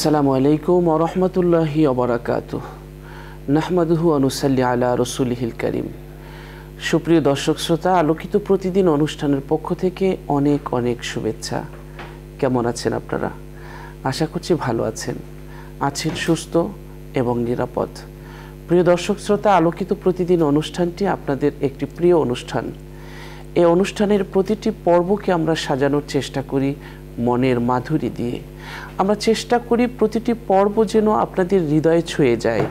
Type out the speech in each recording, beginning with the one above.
আসসালামু আলাইকুম ওরহমতুল্লাহি অবরাকাত নাহমাদুহু আনুসাল্লি আলা রসুলিহিল করিম। সুপ্রিয় দর্শক শ্রোতা, আলোকিত প্রতিদিন অনুষ্ঠানের পক্ষ থেকে অনেক অনেক শুভেচ্ছা। কেমন আছেন আপনারা? আশা করছি ভালো আছেন। আছেন সুস্থ এবং নিরাপদ। প্রিয় দর্শক শ্রোতা, আলোকিত প্রতিদিন অনুষ্ঠানটি আপনাদের একটি প্রিয় অনুষ্ঠান। এই অনুষ্ঠানের প্রতিটি পর্বকে আমরা সাজানোর চেষ্টা করি মনের মাধুরী দিয়ে। আমরা চেষ্টা করি প্রতিটি পর্ব যেন আপনাদের হৃদয়ে ছুঁয়ে যায়।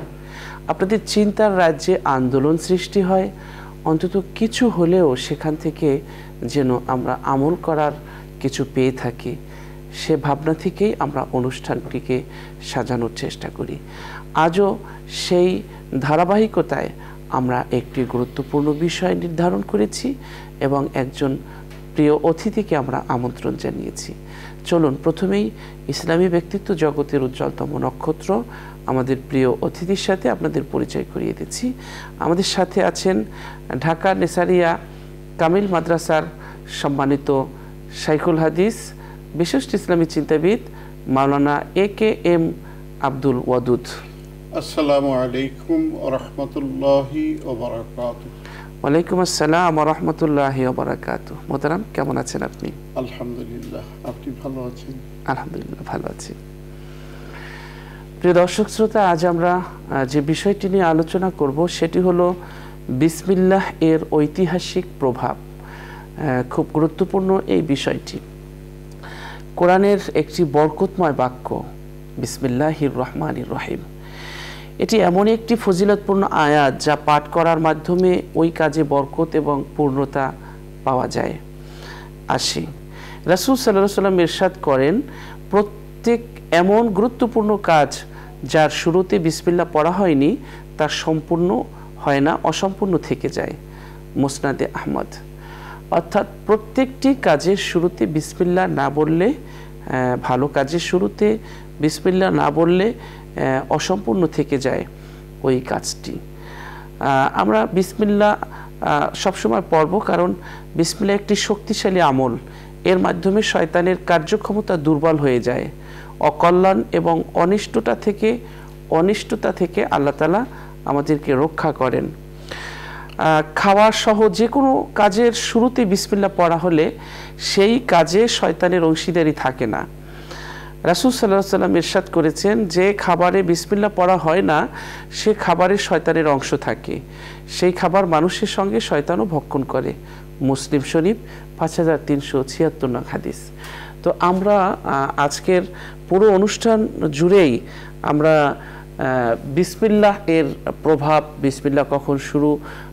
আপনাদের চিন্তার রাজ্যে আন্দোলন সৃষ্টি হয়। অন্তত কিছু হলেও সেখান থেকে যেন আমরা আমল করার কিছু পেয়ে থাকি। সে ভাবনা থেকেই আমরা অনুষ্ঠানটিকে সাজানোর চেষ্টা করি। আজও সেই ধারাবাহিকতায় আমরা একটি গুরুত্বপূর্ণ বিষয় নির্ধারণ করেছি এবং একজন প্রিয় অতিথিকে আমরা আমন্ত্রণ জানিয়েছি। চলুন, প্রথমেই ইসলামী ব্যক্তিত্ব জগতের উজ্জ্বলতম নক্ষত্র আমাদের প্রিয় অতিথির সাথে আপনাদের পরিচয় করিয়ে দিচ্ছি। আমাদের সাথে আছেন ঢাকা নেসারিয়া কামিল মাদ্রাসার সম্মানিত শাইখুল হাদিস, বিশিষ্ট ইসলামী চিন্তাবিদ মাওলানা A K M Abdul Wadud. আসসালামু আলাইকুম রহমতুল্লাহি ওয়ালাইকুম আসসালাম রহমতুল্লাহ বারাকাত মোতারাম কেমন আছেন আপনি? আলহামদুলিল্লাহ আপনি ভালো আছেন? আলহামদুলিল্লাহ ভালো আছি। প্রিয় দর্শক শ্রোতা আজ আমরা যে বিষয়টি নিয়ে আলোচনা করব সেটি হলো বিসমিল্লাহ এর ঐতিহাসিক প্রভাব। খুব গুরুত্বপূর্ণ এই বিষয়টি। কোরআনের একটি বরকতময় বাক্য বিসমিল্লাহির রহমানির রহিম। এটি এমনই একটি ফজিলতপূর্ণ আয়াত যা পাঠ করার মাধ্যমে ওই কাজে বরকত এবং পূর্ণতা পাওয়া যায়। আসি। রাসুল সাল্লাহ সাল্লাম ইরশাদ করেন, প্রত্যেক এমন গুরুত্বপূর্ণ কাজ যার শুরুতে বিসমিল্লা পড়া হয়নি, তার সম্পূর্ণ হয় না, অসম্পূর্ণ থেকে যায়। মোসনাদে আহমদ। অর্থাৎ প্রত্যেকটি কাজের শুরুতে বিসমিল্লা না বললে ভালো কাজের শুরুতে বিসমিল্লা না বললে অসম্পূর্ণ থেকে যায় ওই কাজটি। আমরা বিসমিল্লা সবসময় পড়ব কারণ বিসমিল্লা একটি শক্তিশালী আমল। এর মাধ্যমে শয়তানের কার্যক্ষমতা দুর্বল হয়ে যায়। অকল্যাণ এবং অনিষ্টতা থেকে অনিষ্টতা থেকে আল্লাহ তালা আমাদেরকে রক্ষা করেন। খাওয়া সহ যে কোনো কাজের শুরুতে বিসমিল্লা পড়া হলে সেই কাজে শয়তানের অংশীদারি থাকে না। রাসুল সাল্লাহ সাল্লাম ইরশাদ করেছেন যে খাবারে বিসমিল্লা পড়া হয় না, সে খাবারে শয়তানের অংশ থাকে। সেই খাবার মানুষের সঙ্গে শয়তানও ভক্ষণ করে। মুসলিম শরীফ পাঁচ হাজার তিনশো ছিয়াত্তর নং হাদিস। তো আমরা আজকের পুরো অনুষ্ঠান জুড়েই আমরা বিসমিল্লাহ এর প্রভাব, বিসমিল্লাহ কখন শুরু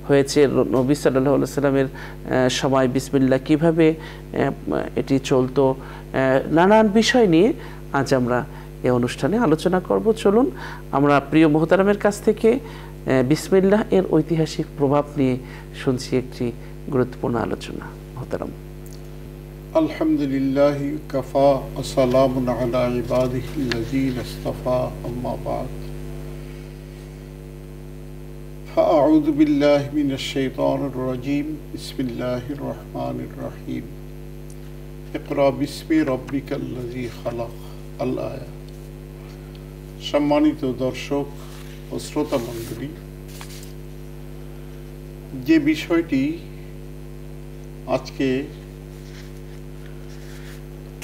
হয়েছে, নবী সাল্লাহ সাল্লামের সময় বিসমিল্লা কীভাবে এটি চলতো নানান বিষয় নিয়ে আজ আমরা এই অনুষ্ঠানে আলোচনা করব চলুন আমরা প্রিয় মোহতারামের কাছ থেকে বিসমিল্লাহ এর ঐতিহাসিক প্রভাব নিয়ে শুনছি একটি গুরুত্বপূর্ণ আলোচনা মোহতারাম আলহামদুলিল্লাহ কাফা আসসালামু আলা ইবাদিহিল্লাযীন ইসতাফা আম্মা বাদ فأعوذ بالله من الشيطان الرجيم بسم الله الرحمن الرحيم اقرأ باسم ربك الذي خلق আল্লাহ। সম্মানিত দর্শক ও শ্রোতা মন্ডলী যে বিষয়টি আজকে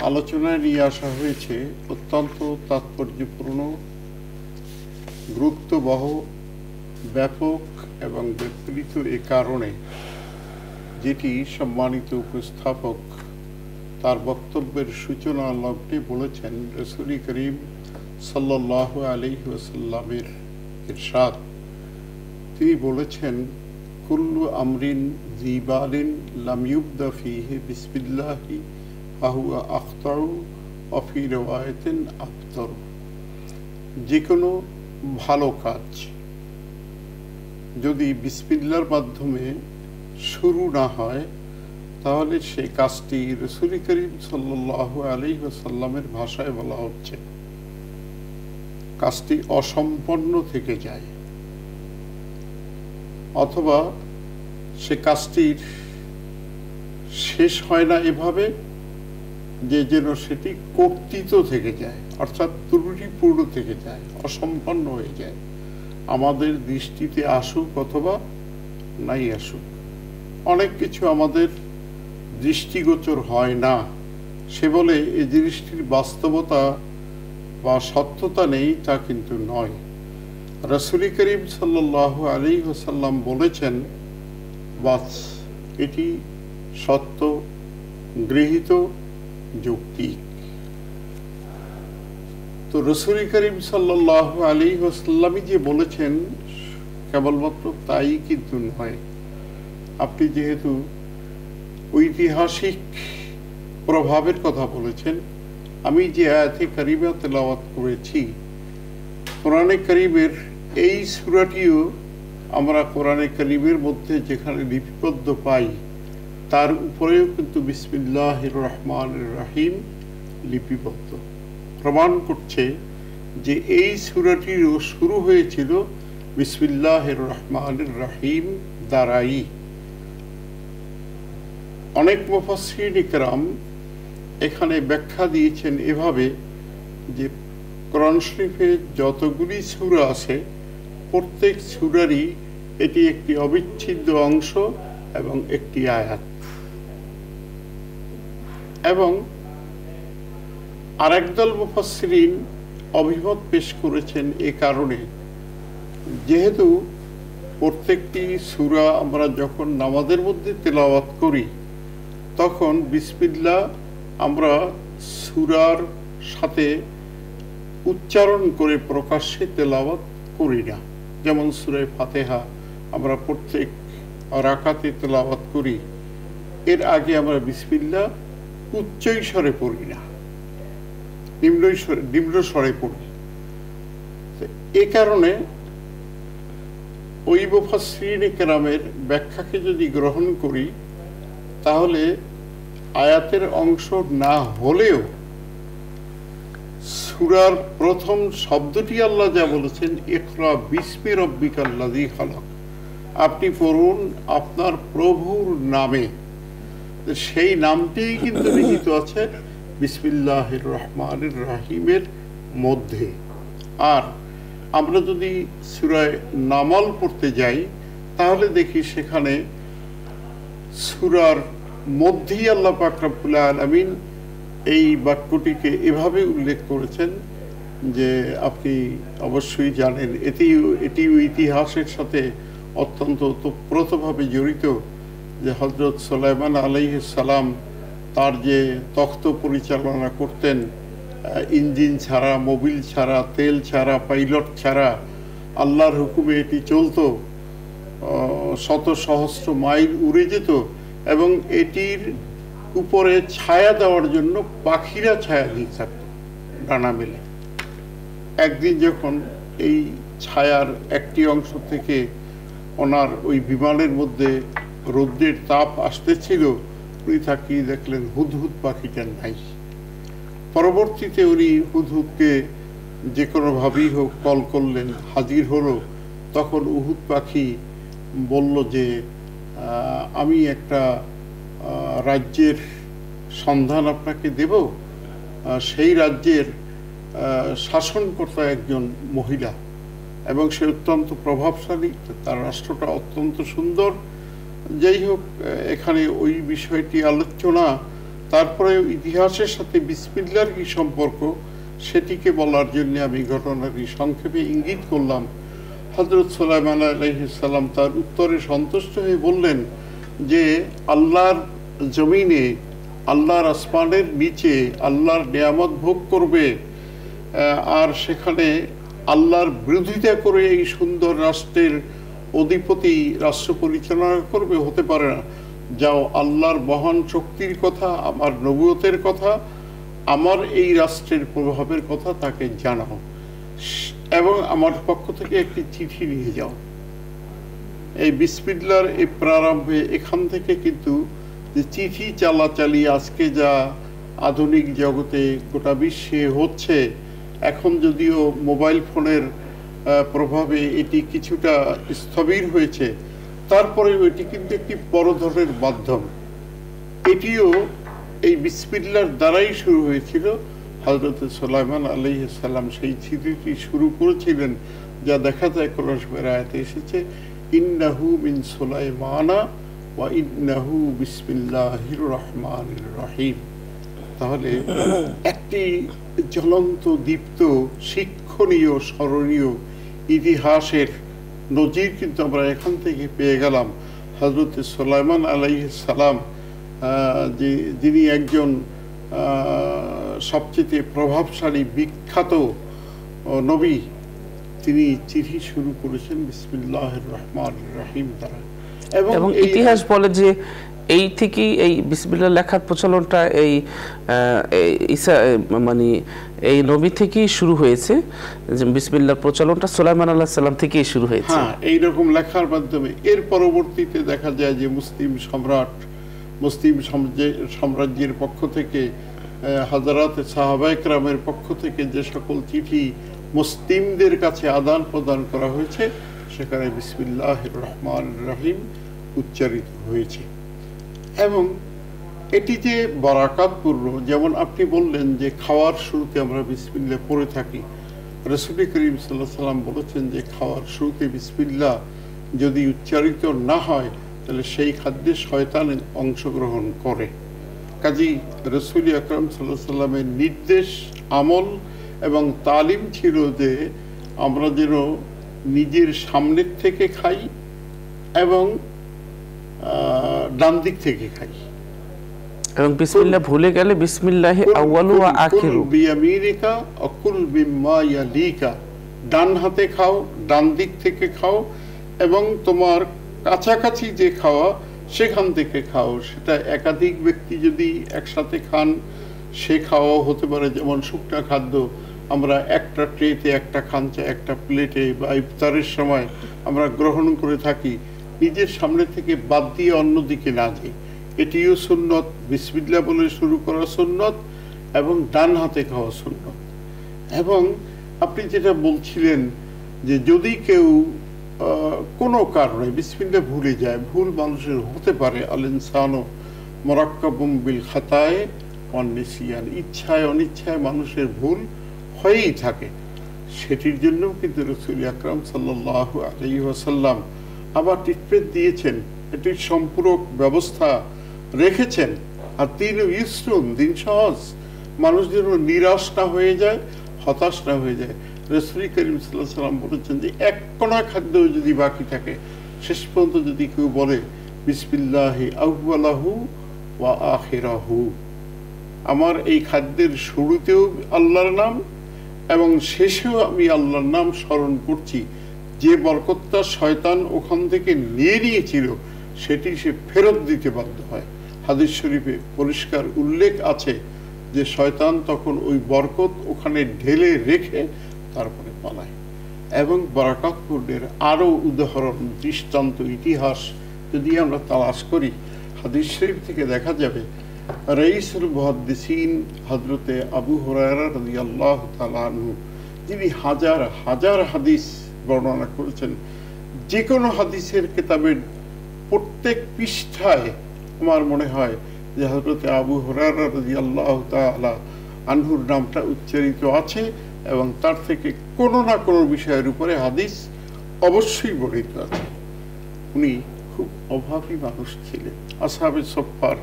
আলোচনায় নিয়ে আসা হয়েছে অত্যন্ত তাৎপর্যপূর্ণ, গুরুত্ববহ, ব্যাপক এবং বিপরীত এ কারণে, যেটি সম্মানিত উপস্থাপক তার বক্তব্যের সূচনা লগ্নে বলেছেন রসুলি করিম সাল্লাহ আলি ওসাল্লামের ইরশাদ। তিনি বলেছেন, কুল্লু আমরিন জিবালিন লামিউবদা ফিহে বিসমিল্লাহি ফাহুয়া আখতারু অফি রেওয়ায়তেন আখতর যে কোনো ভালো কাজ যদি বিসমিল্লার মাধ্যমে শুরু না হয় তাহলে সেই কাজটি রসুল করিম সাল্লাহ আলী সাল্লামের ভাষায় বলা হচ্ছে। কাজটি অসম্পন্ন থেকে যায়। অথবা সে কাজটির শেষ হয় না এভাবে যে যেন সেটি কর্তৃত থেকে যায়, অর্থাৎ ত্রুটিপূর্ণ থেকে যায়, অসম্পন্ন হয়ে যায়। আমাদের দৃষ্টিতে আসুক অথবা নাই আসুক, অনেক কিছু আমাদের দৃষ্টিগোচর হয় না। সে বলে এই জিনিসটির বাস্তবতা বা সত্যতা নেই, তা কিন্তু নয়। রসুল করিম সাল্লাহ আলী ওসাল্লাম বলেছেন, বাস, এটি সত্য, গৃহীত, যৌক্তিক। তো রসুল করিম সাল্লাহ আলী ওসাল্লামই যে বলেছেন, কেবলমাত্র তাই কিন্তু নয়। আপনি যেহেতু ঐতিহাসিক প্রভাবের কথা বলেছেন। আমি যে আয়াতে করিমা তেলাওয়াত করেছি, কোরআনে করিমের এই সুরাটিও আমরা কোরআনে করিমের মধ্যে যেখানে লিপিবদ্ধ পাই, তার উপরেও কিন্তু বিসমিল্লাহ রহমান রাহিম লিপিবদ্ধ। প্রমাণ করছে যে এই সুরাটিরও শুরু হয়েছিল বিসমিল্লাহ রহমান রাহিম দ্বারাই। অনেক মুফাসসির ইকরাম এখানে ব্যাখ্যা দিয়েছেন এভাবে যে কোরআন শরীফে যতগুলি সূরা আছে, প্রত্যেক সূরারই এটি একটি অবিচ্ছেদ্য অংশ এবং একটি আয়াত। এবং আরেক দল মুফাসসিরিন অভিমত পেশ করেছেন এ কারণে। যেহেতু প্রত্যেকটি সূরা আমরা যখন নামাজের মধ্যে তেলাওয়াত করি তখন বিসমিল্লা আমরা সুরার সাথে উচ্চারণ করে প্রকাশ্যে তেলাওয়াত করি না। যেমন সুরায় ফাতেহা আমরা প্রত্যেক রাকাতে তেলাওয়াত করি। এর আগে আমরা বিসমিল্লা উচ্চ স্বরে পড়ি না। নিম্ন স্বরে নিম্ন স্বরে পড়ি। এ কারণে ওই মুফাসসিরিন কেরামের ব্যাখ্যাকে যদি গ্রহণ করি তাহলে আয়াতের অংশ না হলেও সুরার প্রথম শব্দটি আল্লাহ যা বলেছেন, ইকরা বিস্মি রব্বিকাল্লাযী খালাক। আপনি পড়ুন আপনার প্রভুর নামে। সেই নামটিই কিন্তু লিখিত আছে বিসমিল্লাহির রহমানির রাহিমের মধ্যে। আর আমরা যদি সুরায় নামাল পড়তে যাই, তাহলে দেখি সেখানে সুরার মধ্যেই আল্লাহ পাক রব্বুল আলামিন এই বাক্যটিকে এভাবে উল্লেখ করেছেন যে আপনি অবশ্যই জানেন এটি এটি ইতিহাসের সাথে অত্যন্ত ওতপ্রোতভাবে জড়িত যে হজরত সোলাইমান আলাইহিস সালাম তার যে তখ্ত পরিচালনা করতেন ইঞ্জিন ছাড়া, মোবিল ছাড়া, তেল ছাড়া, পাইলট ছাড়া, আল্লাহর হুকুমে এটি চলতো। শত সহস্র মাইল উড়ে যেত এবং এটির উপরে ছায়া দেওয়ার জন্য পাখিরা ছায়া দিয়ে থাকত, ডানা মেলে। একদিন যখন এই ছায়ার একটি অংশ থেকে ওনার ওই বিমানের মধ্যে রৌদ্রের তাপ আসতেছিল উনি তাকিয়ে দেখলেন হুদহুদ পাখিটা নাই। পরবর্তীতে উনি হুদহুদকে যে কোনোভাবেই হোক কল করলেন, হাজির হলো, তখন উহুদ পাখি বলল যে আমি একটা রাজ্যের সন্ধান আপনাকে দেব। সেই রাজ্যের শাসনকর্তা একজন মহিলা এবং সে অত্যন্ত প্রভাবশালী। তার রাষ্ট্রটা অত্যন্ত সুন্দর। যাই হোক, এখানে ওই বিষয়টি আলোচনা, তারপরে ইতিহাসের সাথে বিসমিল্লার কি সম্পর্ক, সেটিকে বলার জন্য আমি ঘটনাটি সংক্ষেপে ইঙ্গিত করলাম। হজরত সোলাইমান আলহিসাল্লাম তার উত্তরে সন্তুষ্ট হয়ে বললেন যে আল্লাহর জমিনে, আল্লাহর আসমানের নিচে আল্লাহর নিয়ামত ভোগ করবে আর সেখানে আল্লাহর বিরোধিতা করে এই সুন্দর রাষ্ট্রের অধিপতি, রাষ্ট্র পরিচালনা করবে হতে পারে না। যাও, আল্লাহর মহান শক্তির কথা, আমার নবুয়তের কথা, আমার এই রাষ্ট্রের প্রভাবের কথা তাকে জানাও। এবং আমার পক্ষ থেকে একটি চিঠি নিয়ে যাও। এই বিসমিল্লার এই প্রারম্ভে এখান থেকে কিন্তু যে চিঠি চালাচালি আজকে যা আধুনিক জগতে গোটা বিশ্বে হচ্ছে, এখন যদিও মোবাইল ফোনের প্রভাবে এটি কিছুটা স্থবির হয়েছে, তারপরেও এটি কিন্তু একটি বড় ধরনের মাধ্যম। এটিও এই বিসমিল্লার দ্বারাই শুরু হয়েছিল। হজরত সোলাইমান আলী সাল্লাম সেই স্মৃতিটি শুরু করেছিলেন, যা দেখা যায় কলসবের আয়াতে এসেছে, ইন্নাহু মিন সোলাইমানা ওয়া ইন্নাহু বিসমিল্লাহির রহমানির রহিম। তাহলে একটি জ্বলন্ত, দীপ্ত, শিক্ষণীয়, স্মরণীয় ইতিহাসের নজির কিন্তু আমরা এখান থেকে পেয়ে গেলাম। হজরত সোলাইমান আলাই সালাম যিনি একজন সবচেয়ে প্রভাবশালী বিখ্যাত নবী তিনি চিঠি শুরু করেছেন বিসমিল্লাহ রহমান রহিম দ্বারা। এবং ইতিহাস বলে যে এই থেকেই এই বিসমিল্লাহ লেখার প্রচলনটা এই ঈসা মানে এই নবী থেকেই শুরু হয়েছে যে বিসমিল্লাহর প্রচলনটা সুলাইমান আল্লাহ সাল্লাম থেকেই শুরু হয়েছে। হ্যাঁ এইরকম লেখার মাধ্যমে। এর পরবর্তীতে দেখা যায় যে মুসলিম সম্রাট মুসলিম সাম্রাজ্যের পক্ষ থেকে হাজারাত সাহাবাইকরামের পক্ষ থেকে যে সকল চিঠি মুসলিমদের কাছে আদান প্রদান করা হয়েছে, সেখানে বিসমিল্লাহ রহমান রহিম উচ্চারিত হয়েছে। এবং এটি যে বরাকাতপূর্ণ, যেমন আপনি বললেন যে খাওয়ার শুরুতে আমরা বিসমিল্লা পড়ে থাকি। রসুল করিম সাল্লাহ সাল্লাম বলেছেন যে খাওয়ার শুরুতে বিসমিল্লা যদি উচ্চারিত না হয় তাহলে সেই খাদ্যে শয়তান অংশগ্রহণ করে। কাজী রসুল আকরম সাল্লাহ সাল্লামের নির্দেশ আমল এবং তালিম ছিল যে আমরা যেন নিজের সামনের থেকে খাই এবং ডান দিক থেকে খাই। এবং বিসমিল্লাহ ভুলে গেলে বিসমিল্লাহ আউয়ালু ওয়া আখিরু। বিয়ামিনিকা অকুল বিম্মা ইয়ালিকা। ডান হাতে খাও ডান দিক থেকে খাও এবং তোমার কাছাকাছি যে খাওয়া, সেখান থেকে খাও। সেটা একাধিক ব্যক্তি যদি একসাথে খান, সে খাওয়াও হতে পারে। যেমন শুকনা খাদ্য, আমরা একটা ট্রেতে একটা খাঞ্চা একটা প্লেটে বা ইফতারের সময় আমরা গ্রহণ করে থাকি। নিজের সামনে থেকে বাদ দিয়ে অন্যদিকে না যাই। এটিও সুন্নত। বিসমিল্লা বলে শুরু করা সুন্নত এবং ডান হাতে খাওয়া সুন্নত। এবং আপনি যেটা বলছিলেন যে যদি কেউ কোনো কারণে বিসমিল্লা ভুলে যায়, ভুল মানুষের হতে পারে। আল ইনসানো মোরাক্কাবুম বিল খাতায় অনিসিয়ান ইচ্ছায় অনিচ্ছায় মানুষের ভুল হয়েই থাকে। সেটির জন্য কিন্তু রসুল আকরাম সাল্লাহ আলী ওয়াসাল্লাম আবার ট্রিটমেন্ট দিয়েছেন। এটির সম্পূরক ব্যবস্থা রেখেছেন। আর তিন ইসরুন দিন সহজ মানুষ যেন নিরাশ না হয়ে যায়, হতাশ না হয়ে যায়। রসুল করিম সাল্লাম বলেছেন যে এক কণা খাদ্য যদি বাকি থাকে, শেষ পর্যন্ত যদি কেউ বলে, বিসমিল্লাহি আউ্বালাহু ওয়া আখিরাহু আমার এই খাদ্যের শুরুতেও আল্লাহর নাম এবং শেষেও আমি আল্লাহর নাম স্মরণ করছি। যে বরকতটা শয়তান ওখান থেকে নিয়ে নিয়েছিল, সেটি সে ফেরত দিতে বাধ্য হয়। হাদিস শরীফে পরিষ্কার উল্লেখ আছে যে শয়তান তখন ওই বরকত ওখানে ঢেলে রেখে তারপরে পালায়। এবং বারাকাতপুরের আরও উদাহরণ, দৃষ্টান্ত, ইতিহাস যদি আমরা তালাশ করি, হাদিস শরীফ থেকে দেখা যাবে রঈসুল মুহাদ্দিসিন হজরতে আবু হুরায়রা রাদিয়াল্লাহু তাআলা আনহু, যিনি হাজার হাজার হাদিস বর্ণনা করেছেন, যে কোনো হাদিসের কিতাবের প্রত্যেক পৃষ্ঠায় আমার মনে হয় যে হজরতে আবু হুরায়রা রাদিয়াল্লাহু তাআলা আনহুর নামটা উচ্চারিত আছে। এবং তার থেকে কোনো না কোনো বিষয়ের উপরে হাদিস অবশ্যই বর্ণিত আছে। উনি খুব অভাবী মানুষ ছিলেন। আসাবে সফার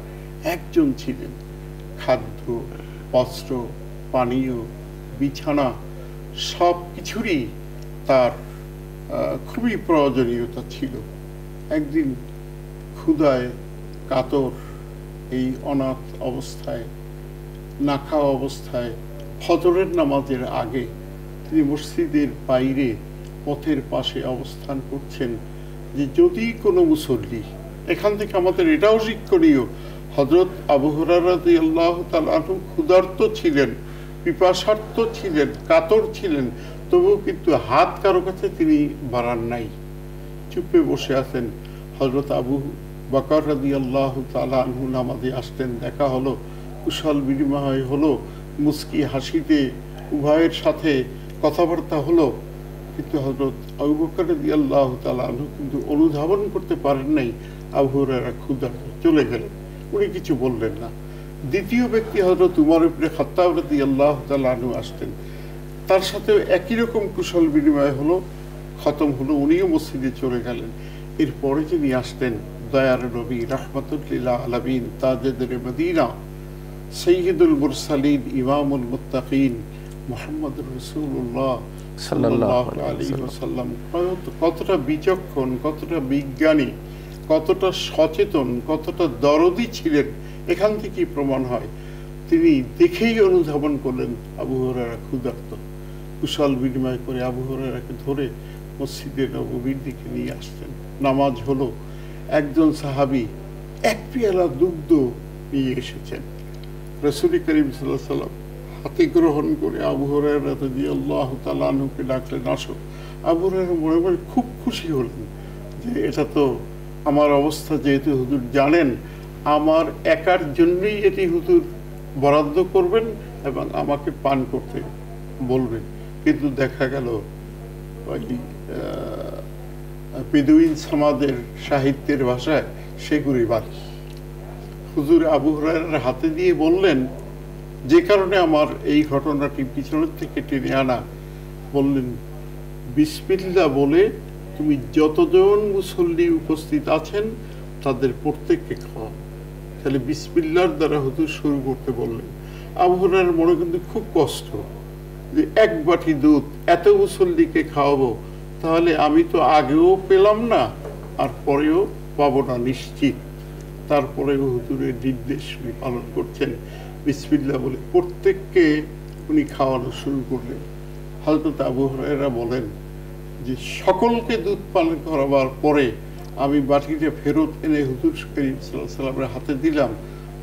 একজন ছিলেন। খাদ্য, বস্ত্র, পানীয়, বিছানা সব কিছুরই তার খুবই প্রয়োজনীয়তা ছিল। একদিন ক্ষুদায় কাতর এই অনাথ অবস্থায়, না খাওয়া অবস্থায় ফজরের নামাজের আগে তিনি মসজিদের বাইরে পথের পাশে অবস্থান করছেন যে যদি কোনো মুসল্লি, এখান থেকে আমাদের এটাও শিক্ষণীয় হজরত আবু হরারদি আল্লাহ তালু ক্ষুধার্ত ছিলেন, পিপাসার্থ ছিলেন, কাতর ছিলেন, তবুও কিন্তু হাত কারও কাছে তিনি বাড়ান নাই। চুপে বসে আছেন হজরত আবু বকর রাদি আল্লাহ তালু নামাজে আসতেন, দেখা হলো, কুশল বিনিময় হলো মুস্কি হাসিতে উভয়ের সাথে কথাবার্তা হলো, কিন্তু হজরত আবু বকর রাদি আল্লাহ তালু কিন্তু অনুধাবন করতে পারেন নাই, আবু হুরায়রা ক্ষুধার্ত চলে গেলেন। উনি কিছু বললেন না। দ্বিতীয় ব্যক্তি হজরত উমর ইবনে খাত্তাব রাদিয়াল্লাহু তাআলা আনহু আসতেন। তার সাথে একই রকম কুশল বিনিময় হলো, খতম হলো, উনিও মসজিদে চলে গেলেন। এরপরে যিনি আসতেন, দয়ার নবী রাহমাতুল্লিল আলামিন, তাজেদের মদিনা সৈয়দুল মুরসালিন ইমামুল মুত্তাকিন মোহাম্মদ রসুল্লাহ কতটা বিচক্ষণ কতটা বিজ্ঞানী কতটা সচেতন কতটা দরদি ছিলেন এখান থেকেই প্রমাণ হয়। তিনি দেখেই অনুধাবন করলেন আবু হরারা ক্ষুধার্ত। কুশল বিনিময় করে আবু হরারাকে ধরে মসজিদে নবীর দিকে নিয়ে আসতেন নামাজ হলো একজন সাহাবী এক পেয়ালা দুগ্ধ নিয়ে এসেছেন। রসুল করিম সাল্লাহ সাল্লাম হাতে গ্রহণ করে আবু হরাইরা রাদিয়াল্লাহু তাআলা আনহুকে ডাকলেন, আসো। আবু হরাইরা মনে মনে খুব খুশি হলেন যে, এটা তো আমার অবস্থা যেহেতু হুজুর জানেন, আমার একার জন্যই এটি হুজুর বরাদ্দ করবেন এবং আমাকে পান করতে বলবেন। কিন্তু দেখা গেল পেদুইন সমাজের সাহিত্যের ভাষায় সেগুলি বাড়ি হুজুর আবু হুরায়রার হাতে দিয়ে বললেন, যে কারণে আমার এই ঘটনাটি পিছনের থেকে টেনে আনা। বললেন বিসমিল্লা বলে তুমি যতজন মুসল্লি উপস্থিত আছেন তাদের প্রত্যেককে খাওয়াও। তাহলে বিসমিল্লার দ্বারা হুজুর শুরু করতে বললেন। আবু হুরায়রার মনে কিন্তু খুব কষ্ট যে এক বাটি দুধ এত মুসল্লিকে খাওয়াবো, তাহলে আমি তো আগেও পেলাম না, আর পরেও পাবো না নিশ্চিত। তারপরে হুজুরের নির্দেশ উনি পালন করছেন। বিসমিল্লা বলে প্রত্যেককে উনি খাওয়ানো শুরু করলেন। হয়তো আবু হরাইরা বলেন যে, সকলকে দুধ পান করাবার পরে আমি বাটিটা ফেরত এনে হুজুর করিম সাল্লাহ সাল্লামের হাতে দিলাম।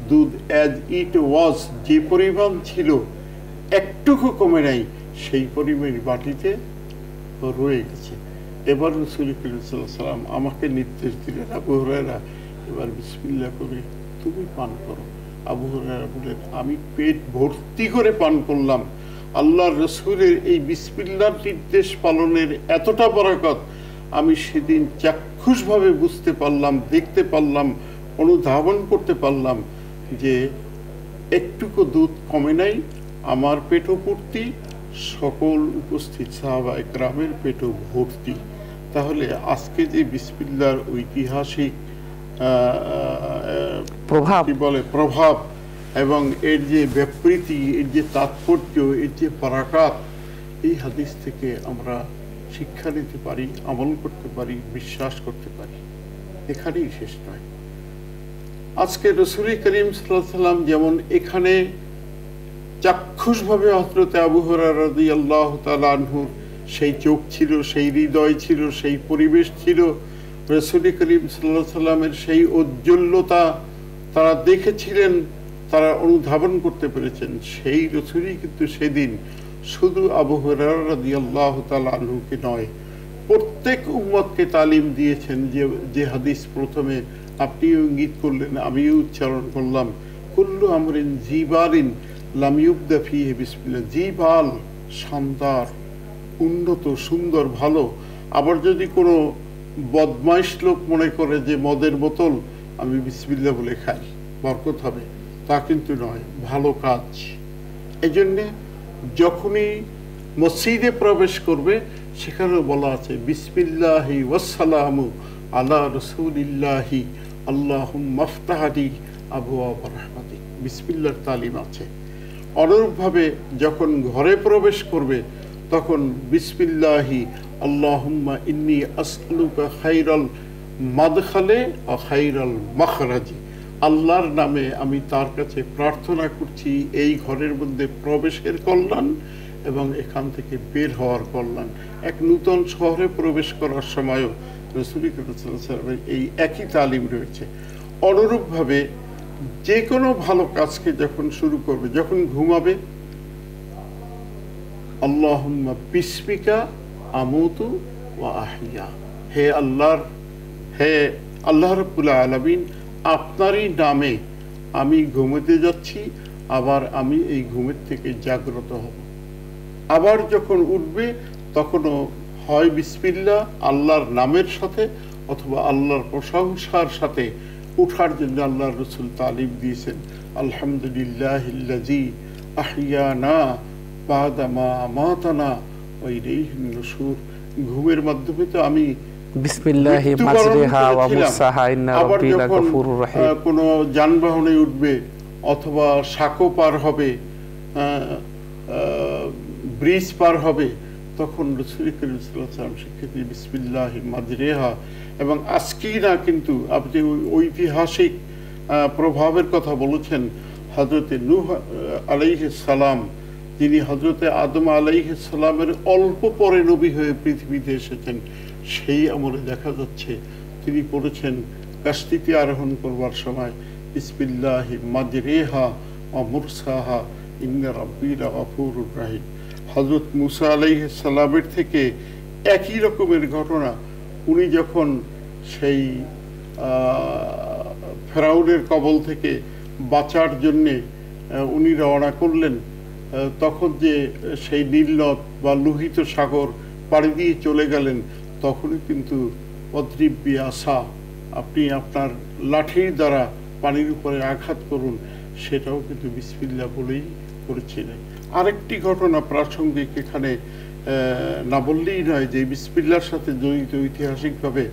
দুধ অ্যাজ ইট ওয়াজ যে পরিমাণ ছিল, একটুকু কমে নাই, সেই পরিমাণ বাটিতে রয়ে গেছে। এবার রসুল করিম সাল্লাহ সাল্লাম আমাকে নির্দেশ দিলেন। আবু হরাইরা এবার বিসমিল্লা করে তুমি পান করো। আবু হরাইরা বলেন আমি পেট ভর্তি করে পান করলাম। আল্লাহ রসুলের এই বিসমিল্লার নির্দেশ পালনের এতটা বরাকত, আমি সেদিন চাক্ষুষভাবে বুঝতে পারলাম, দেখতে পারলাম, অনুধাবন করতে পারলাম যে একটুকু দুধ কমে নাই, আমার পেটও পূর্তি, সকল উপস্থিত সাহাবা গ্রামের পেটও ভর্তি। তাহলে আজকে যে বিসমিল্লার ঐতিহাসিক প্রভাব। কি বলে প্রভাব এবং এর যে ব্যাপৃতি এর যে তাৎপর্য এর যে পরাকাত এই হাদিস থেকে আমরা শিক্ষা নিতে পারি আমল করতে পারি বিশ্বাস করতে পারি। এখানেই শেষ নয়। আজকে রসুল করিম সাল্লাম যেমন এখানে চাক্ষুষভাবে হজরতে আবু হরারদি আল্লাহ আনহুর সেই চোখ ছিল সেই হৃদয় ছিল সেই পরিবেশ ছিল রসুল করিম সাল্লাহ সাল্লামের সেই ঔজ্জ্বল্যতা তারা দেখেছিলেন, তারা অনুধাবন করতে পেরেছেন। সেই রসুলই কিন্তু সেদিন শুধু আবু হরারদি আল্লাহ নয়, প্রত্যেক উম্মতকে তালিম দিয়েছেন যে যে হাদিস প্রথমে আপনি ইঙ্গিত করলেন, আমিও উচ্চারণ করলাম। কুল্লু আমরিন জিবারিন লামিউবদা ফিহে বিসমিল্লাহ। জিবাল শানদার, উন্নত, সুন্দর, ভালো। আবার যদি কোনো বদমাইশ লোক মনে করে যে মদের বোতল আমি বিসমিল্লা বলে খাই। বরকত হবে। তা কিন্তু নয়, ভালো কাজ। এই জন্যে যখনই মসজিদে প্রবেশ করবে, সেখানেও বলা আছে, বিসমিল্লাহি ওয়াসালামু আলা রসুলিল্লাহি আল্লাহ মাফতাহাদি আবু রহমাতি বিসমিল্লার তালিম আছে। অনুরূপভাবে যখন ঘরে প্রবেশ করবে, তখন বিসমিল্লাহি আল্লাহুম্মা ইন্নি আসলুকা খাইরাল মাদখালে ও খাইরাল আল্লাহর নামে আমি তার কাছে প্রার্থনা করছি, এই ঘরের মধ্যে প্রবেশের কল্যাণ এবং এখান থেকে বের হওয়ার কল্যাণ। এক নূতন শহরে প্রবেশ করার সময়ও রসুল এই একই তালিম রয়েছে। অনুরূপভাবে যে কোনো ভালো কাজকে যখন শুরু করবে, যখন ঘুমাবে, আল্লাহুম্মা বিস্মিকা আমুতু ওয়া আহিয়া। হে আল্লাহর, হে আল্লাহ রব্বুল আলামিন, আপনারই নামে আমি ঘুমোতে যাচ্ছি, আবার আমি এই ঘুমের থেকে জাগ্রত হব। আবার যখন উঠবে, তখনও হয় বিসমিল্লা আল্লাহর নামের সাথে অথবা আল্লাহর প্রশংসার সাথে উঠার জন্য আল্লাহ রসুল তালিম দিয়েছেন আলহামদুলিল্লাহ আহিয়ানা বাদামা নসুর ঘুমের মাধ্যমে তো আমি কোনো যানবাহনে উঠবে অথবা সাঁকো পার হবে ব্রিজ পার হবে তখন রসুল করিম আলাইহি বিসমিল্লাহ মাজরেহা। এবং আজকেই না কিন্তু আপনি ওই ঐতিহাসিক প্রভাবের কথা বলেছেন হজরতে নূহ আলাইহিস সালাম যিনি হজরতে আদম আলাইহিস সালামের অল্প পরে নবী হয়ে পৃথিবীতে এসেছেন, সেই আমলে দেখা যাচ্ছে তিনি পড়েছেন কাস্তিতে আরোহণ করবার সময় ইসবিল্লাহি মাজরেহা ও মুরসাহা, ইন্না রাব্বির গফুরুর রাহিম। হজরত মুসা আলাইহিস সালামের থেকে একই রকমের ঘটনা। উনি যখন সেই ফেরাউনের কবল থেকে বাঁচার জন্যে উনি রওনা করলেন তখন যে সেই নীলনদ বা লোহিত সাগর পাড়ি দিয়ে চলে গেলেন, তখনই কিন্তু অদ্রিব্যি আসা আপনি আপনার লাঠির দ্বারা পানির উপরে আঘাত করুন, সেটাও কিন্তু বিসমিল্লা বলেই করেছিলেন। আরেকটি ঘটনা প্রাসঙ্গিক এখানে না বললেই নয় যে বিসমিল্লার সাথে জড়িত ঐতিহাসিকভাবে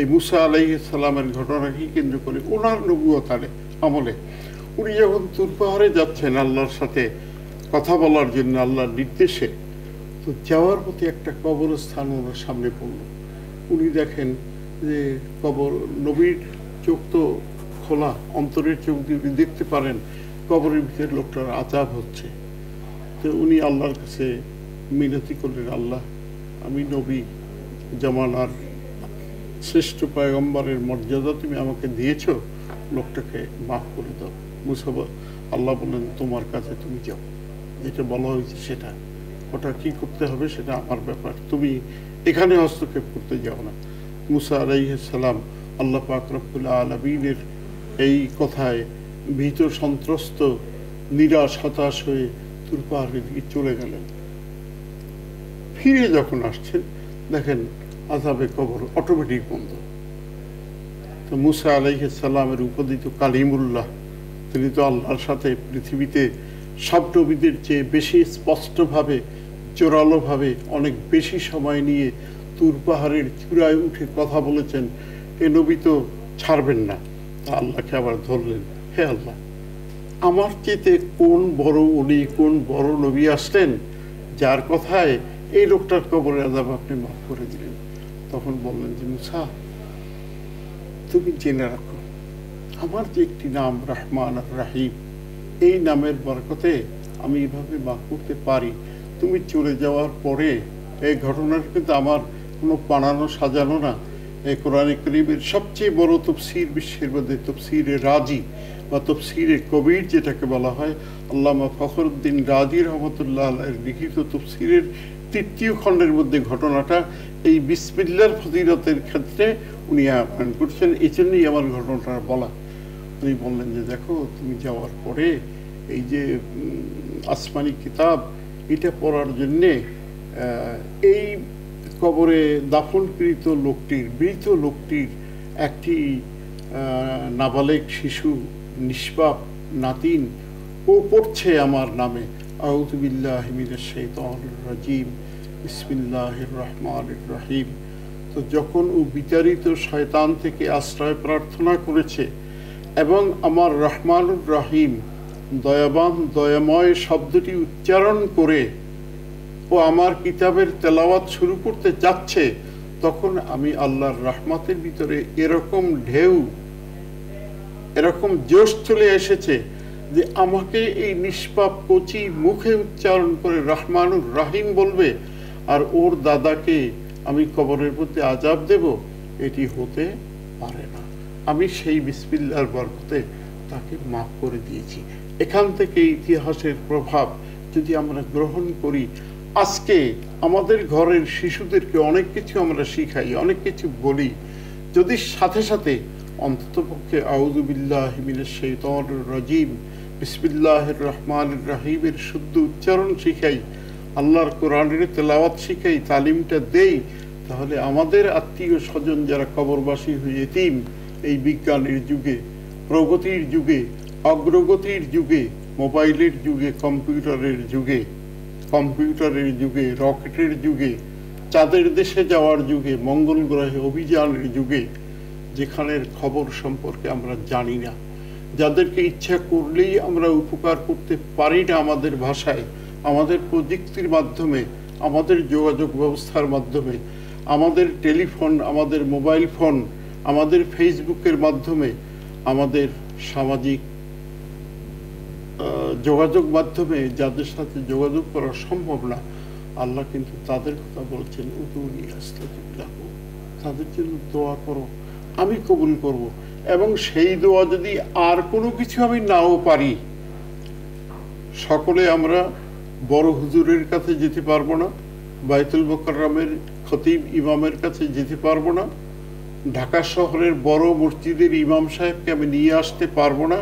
এই মুসা আলাইহিস সালামের ঘটনাকে কেন্দ্র করে ওনার নবুয়তারে আমলে। উনি যখন তুর পাহাড়ে যাচ্ছেন আল্লাহর সাথে কথা বলার জন্য আল্লাহর নির্দেশে তো যাওয়ার পথে একটা কবরস্থান ওনার সামনে পড়ল। উনি দেখেন যে কবর নবীর চোখ তো খোলা, অন্তরের চোখ দিয়ে উনি দেখতে পারেন কবরের ভিতরে লোকটার আজাব হচ্ছে। তো উনি আল্লাহর কাছে মিনতি করলেন, আল্লাহ, আমি নবী জামানার শ্রেষ্ঠ পয়গম্বরের মর্যাদা তুমি আমাকে দিয়েছ, লোকটাকে মাফ করে দাও। মুসাফ আল্লাহ বললেন, তোমার কাছে তুমি যাও। যেটা বলা হয়েছে সেটা। ওটা কি করতে হবে সেটা আমার ব্যাপার। তুমি এখানে হস্তক্ষেপ করতে যাও না। মুসা আলাইসালাম আল্লাহ পাক আলমিনের এই কথায় ভীত, সন্ত্রস্ত, নিরাশ, হতাশ হয়ে তুর পাহাড়ের দিকে চলে গেলেন। ফিরে যখন আসছেন, দেখেন আজাবে কবর অটোমেটিক বন্ধ। তো মুসা আলাইসাল্লামের উপদিত কালিমুল্লাহ, তিনি তো আল্লাহর সাথে পৃথিবীতে সব নবীদের চেয়ে বেশি স্পষ্টভাবে, জোরালোভাবে অনেক বেশি সময় নিয়ে তুর পাহাড়ের চূড়ায় উঠে কথা বলেছেন, এ নবী তো ছাড়বেন না। তা আল্লাহকে আবার ধরলেন। হে আল্লাহ, আমার চেতে কোন বড় উনি, কোন বড় নবী আসলেন, যার কথায় এই লোকটার কবরের আজাব আপনি মাফ করে দিলেন? তখন বললেন যে, মুসা, তুমি জেনে রাখো, আমার যে একটি নাম রহমান আর রাহিম এই নামের বরকতে আমি এভাবে মাফ করতে পারি। তুমি চলে যাওয়ার পরে এই ঘটনার কিন্তু আমার কোনো বানানো, সাজানো না। এই কোরআনে করিমের সবচেয়ে বড় তফসির বিশ্বের মধ্যে তফসিরে রাজি বা তফসিরে কবির যেটাকে বলা হয়, আল্লামা ফখরুদ্দিন রাজি রহমতুল্লাহ আল্লাহের লিখিত তফসিরের তৃতীয় খণ্ডের মধ্যে ঘটনাটা এই বিসমিল্লার ফজিলতের ক্ষেত্রে উনি আহ্বান করছেন। এই জন্যই আমার ঘটনাটা বলা। উনি বললেন যে, দেখো, তুমি যাওয়ার পরে এই যে আসমানি কিতাব, এটা পড়ার জন্যে এই কবরে দাফনকৃত লোকটির, মৃত লোকটির একটি নাবালেক শিশু, নিষ্পাপ নাতিন, ও পড়ছে আমার নামে। শাইতানির রাজিম। বিসমিল্লাহির রহমানির রহিম। তো যখন ও বিচারিত শয়তান থেকে আশ্রয় প্রার্থনা করেছে এবং আমার রহমানুর রহিম দয়াবান দয়াময় শব্দটি উচ্চারণ করে ও আমার কিতাবের তেলাওয়াত শুরু করতে যাচ্ছে, তখন আমি আল্লাহর রহমতের ভিতরে এরকম ঢেউ, এরকম জোশ চলে এসেছে যে আমাকে এই নিষ্পাপ কচি মুখে উচ্চারণ করে রহমানুর রাহিম বলবে, আর ওর দাদাকে আমি কবরের প্রতি আজাব দেব, এটি হতে পারে না। আমি সেই বিসমিল্লার বরকতে তাকে মাফ করে দিয়েছি। এখান থেকে ইতিহাসের প্রভাব যদি আমরা গ্রহণ করি, আজকে আমাদের ঘরের শিশুদেরকে অনেক কিছু আমরা শিখাই, অনেক কিছু বলি। যদি সাথে সাথে অন্তত পক্ষে আউজুবিল্লাহ শৈতর রাজিম বিসমিল্লাহ রহমান রাহিমের শুদ্ধ উচ্চারণ শিখাই, আল্লাহর কোরআনের তেলাওয়াত শিখাই, তালিমটা দেই, তাহলে আমাদের আত্মীয় স্বজন যারা কবরবাসী হয়ে এতিম এই বিজ্ঞানের যুগে, প্রগতির যুগে, অগ্রগতির যুগে, মোবাইলের যুগে, কম্পিউটারের যুগে কম্পিউটারের যুগে, রকেটের যুগে, চাঁদের দেশে যাওয়ার যুগে, মঙ্গল গ্রহে অভিযানের যুগে, যেখানের খবর সম্পর্কে আমরা জানি না। যাদেরকে ইচ্ছা করলেই আমরা উপকার করতে পারি না আমাদের ভাষায়, আমাদের প্রযুক্তির মাধ্যমে, আমাদের যোগাযোগ ব্যবস্থার মাধ্যমে, আমাদের টেলিফোন, আমাদের মোবাইল ফোন আমাদের ফেসবুকের মাধ্যমে আমাদের সামাজিক যোগাযোগ মাধ্যমে যাদের সাথে যোগাযোগ করা সম্ভব না, আল্লাহ কিন্তু তাদের কথা বলছেন, উদুনি আস্তাজিল্লাহ তাদের জন্য দোয়া করো, আমি কবুল করব। এবং সেই দোয়া যদি আর কোনো কিছু আমি নাও পারি, সকলে আমরা বড় হুজুরের কাছে যেতে পারব না, বাইতুল মোকাররমের খতিব ইমামের কাছে যেতে পারব না ঢাকা শহরের বড় মসজিদের ইমাম সাহেবকে আমি নিয়ে আসতে পারব না,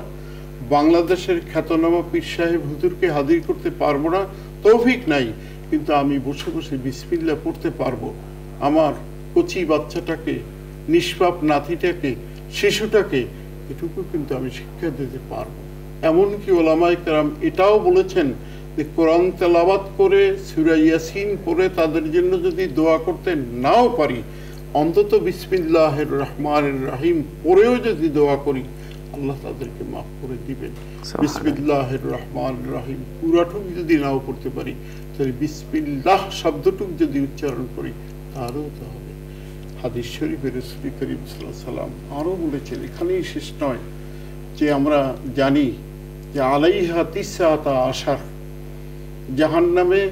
বাংলাদেশের খ্যাতনামা পীর সাহেব হুজুরকে হাজির করতে পারব না, তৌফিক নাই, কিন্তু আমি বসে বসে বিসমিল্লা পড়তে পারব। আমার কচি বাচ্চাটাকে, নিষ্পাপ নাতিটাকে, শিশুটাকে, এটুকু কিন্তু আমি শিক্ষা দিতে পারব। এমনকি ওলামাই কারাম এটাও বলেছেন যে কোরআন তেলাবাত করে, সুরা ইয়াসিন পড়ে তাদের জন্য যদি দোয়া করতে নাও পারি অন্তত বিসমিল্লাহের রহমানের রাহিম পড়েও যদি দোয়া করি আল্লাহ তাদেরকে মাফ করে দিবেন। বিসমিল্লাহের রহমান রাহিম পুরাটুক যদি নাও পড়তে পারি তাহলে বিসমিল্লাহ শব্দটুক যদি উচ্চারণ করি তারও তো হবে হাদিস শরীফের রসুল করিম সাল্লাম আরও বলেছেন এখানেই শেষ নয় যে আমরা জানি যে আলাইহা তিসাতা আশার জাহান্নামে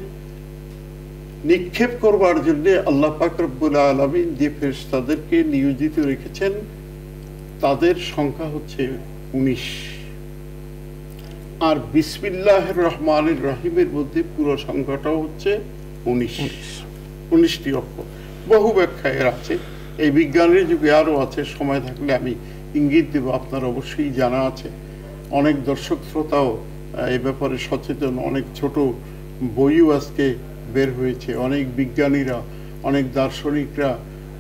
নিক্ষেপ করবার জন্য আল্লাহ পাক আলমিন যে ফেরেশতাদেরকে নিয়োজিত রেখেছেন তাদের সংখ্যা হচ্ছে উনিশ। আর বিসমিল্লাহির রহমানির রহিমের মধ্যে পুরো সংখ্যাটাও হচ্ছে উনিশ। উনিশটি অক্ষর। বহু ব্যাখ্যা এর আছে। এই বিজ্ঞানের যুগে আরও আছে সময় থাকলে আমি ইঙ্গিত দেব আপনার অবশ্যই জানা আছে। অনেক দর্শক শ্রোতাও এই ব্যাপারে সচেতন অনেক ছোট বইও আজকে বের হয়েছে। অনেক বিজ্ঞানীরা, অনেক দার্শনিকরা,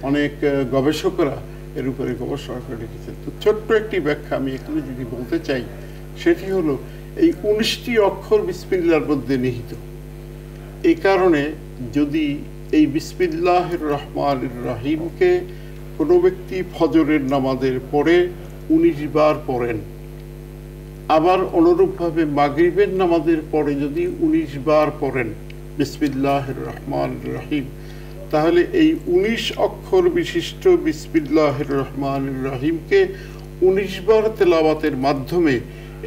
অনেক গবেষকরা এর উপরে গবেষণা করে রেখেছেন তো ছোট্ট একটি ব্যাখ্যা আমি এখানে যদি বলতে চাই, সেটি হলো এই উনিশটি অক্ষর বিসমিল্লার মধ্যে নিহিত। এই কারণে যদি এই বিসমিল্লাহির রহমান রাহিমকে কোনো ব্যক্তি ফজরের নামাজের পরে উনিশ বার পড়েন, আবার অনুরূপভাবে মাগরিবের নামাজের পরে যদি উনিশ বার পড়েন বিসমিল্লাহির রহমান রাহিম তাহলে এই উনিশ অক্ষর বিশিষ্ট বিসমিল্লাহির রহমান রাহিমকে উনিশ বার তেলাওয়াতের মাধ্যমে